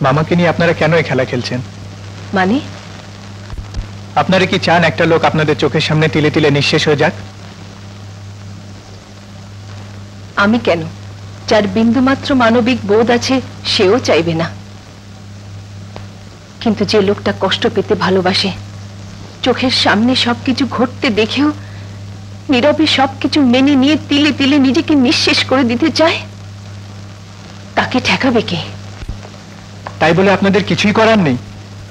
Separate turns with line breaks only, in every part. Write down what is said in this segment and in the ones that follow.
মামাকে নিয়ে আপনারা কেন এই খেলা খেলছেন?
মানে?
আপনারা কি চান একটা লোক আপনাদের চোখের সামনে তিলে তিলে নিঃশেষ হয়ে যাক?
আমি কেন? যার বিন্দুমাত্র মানবিক বোধ আছে সেও চাইবে না। কিন্তু যে লোকটা কষ্ট পেতে ভালোবাসে চোখের সামনে সবকিছু ঘটতে দেখেও নীরবে সবকিছু মেনে নিয়ে তিলে তিলে নিজেকে নিঃশেষ করে দিতে চায় তাকে ঠেকাবে কে?
তাই বলে আপনাদের কিছুই করার নেই।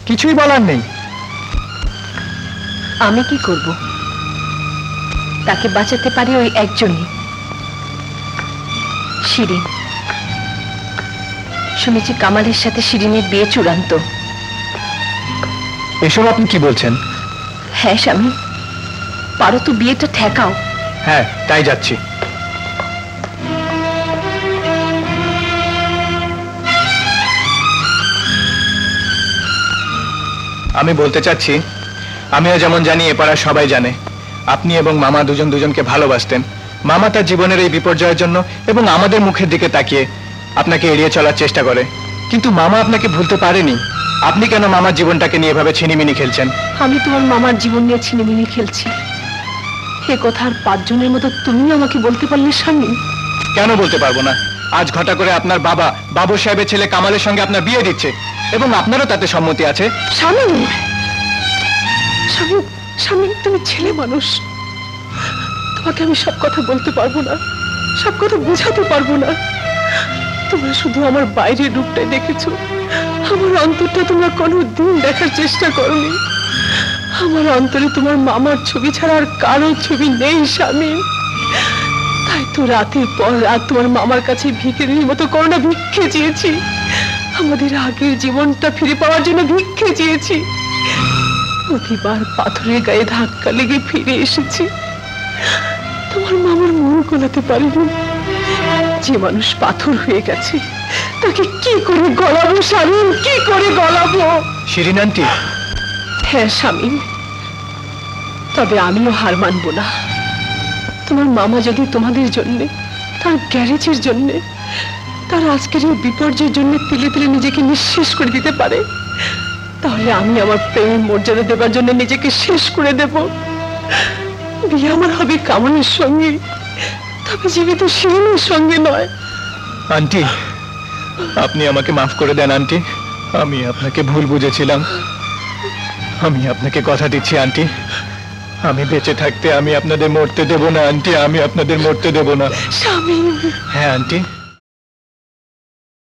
কিছুই বলার নেই।
আমি কি করব? তাকে বাঁচাতে পারে ওই একজনই। শিরিন। শুনেছি কামালের সাথে শিরিনের বিয়ে চূড়ান্ত।
এসব আপনি কি বলছেন?
হ্যাঁ স্বামী। পারো তো বিয়েটা ঠেকাও।
হ্যাঁ তাই যাচ্ছি। আমি বলতে চাচ্ছি আমিও যেমন জানি এ পাড়ার সবাই জানে। আপনি এবং মামা দুজন দুজনকে ভালোবাসতেন। মামা তার জীবনের এই বিপর্যয়ের জন্য এবং আমাদের মুখের দিকে তাকিয়ে আপনাকে এড়িয়ে চলার চেষ্টা করে। কিন্তু মামা আপনাকে ভুলতে পারেনি। আপনি কেন মামার জীবনটাকে নিয়ে এভাবে ছিনিমিনি খেলছেন?
আমি তোমার মামার জীবন নিয়ে ছিনিমিনি খেলছি। এ কথা আর পাঁচজনের মতো তুমি আমাকে বলতে পারলে স্বামী?
কেন বলতে পারব না? আজ ঘটা করে আপনার বাবা বাবু সাহেবের ছেলে কামালের সঙ্গে আপনার বিয়ে দিচ্ছে। এবং আপনারও তাতে সম্মতি আছে।
স্বামী স্বামী তুমি ছেলে মানুষ। তোমাকে আমি সব কথা বলতে পারব না। সব কথা বোঝাতে পারব না। তোমরা শুধু আমার বাইরের রূপটাই দেখেছ। আমার অন্তরটা তোমরা কোনো দিন দেখার চেষ্টা করনি। আমার অন্তরে তোমার মামার ছবি ছাড়া আর কারও ছবি নেই, স্বামী। তো রাতের পর রাত তোমার মামার কাছে ভিখিরির মতো করোনা ভিক্ষে চেয়েছি। আমাদের আগের জীবনটা ফিরে পাওয়ার জন্য ভিক্ষে চেয়েছি। প্রতিবার পাথরের গায়ে ধাক্কা লেগে ফিরে এসেছি। তোমার মামার মন গোলাতে পারিনি। যে মানুষ পাথর হয়ে গেছে তাকে কি করে গলাবো স্বামী কি করে গলাবো?
শিরিন আন্টি।
হ্যাঁ স্বামী তবে আমিও হার মানবো না। তোমার মামা যদি তোমাদের জন্য, তার গ্যারেজের জন্য, তার আজকের এই বিপর্যয়ের জন্য তিলে তিলে নিজেকে নিঃশেষ করে দিতে পারে, তাহলে আমি আমার প্রেমের মর্যাদা দেবার জন্য নিজেকে শেষ করে দেব। বিয়ে আমার হবে কামনের সঙ্গে, তবে জীবিত শিরনের সঙ্গে নয়।
আন্টি, আপনি আমাকে মাফ করে দেন, আন্টি। আমি আপনাকে ভুল বুঝেছিলাম। আমি আপনাকে কথা দিচ্ছি, আন্টি। আমি বেঁচে থাকতে আমি আপনাদের মরতে দেব না আন্টি আমি আপনাদের মরতে দেব না।
স্বামী।
হ্যাঁ আন্টি।